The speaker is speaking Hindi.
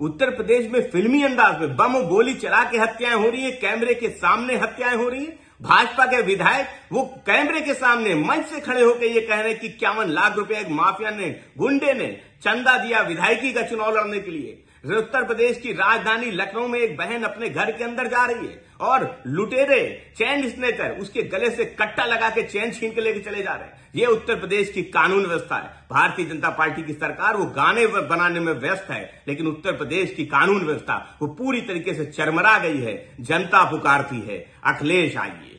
उत्तर प्रदेश में फिल्मी अंदाज में बम गोली चला के हत्याएँ हो रही है, कैमरे के सामने हत्याएँ हो रही है। भाजपा के विधायक वो कैमरे के सामने मंच से खड़े होकर ये कह रहे हैं कि इक्यावन लाख रुपए एक माफिया ने, गुंडे ने चंदा दिया विधायकी का चुनाव लड़ने के लिए। उत्तर प्रदेश की राजधानी लखनऊ में एक बहन अपने घर के अंदर जा रही है और लुटेरे, चैन स्नेकर उसके गले से कट्टा लगा के चैन छीन के लेके चले जा रहे हैं। ये उत्तर प्रदेश की कानून व्यवस्था है। भारतीय जनता पार्टी की सरकार वो गाने बनाने में व्यस्त है, लेकिन उत्तर प्रदेश की कानून व्यवस्था वो पूरी तरीके से चरमरा गई है, जनता पुकारती है। अखिलेश आइए।